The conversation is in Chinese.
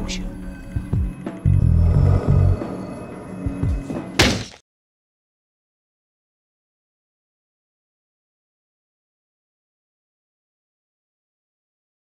不行。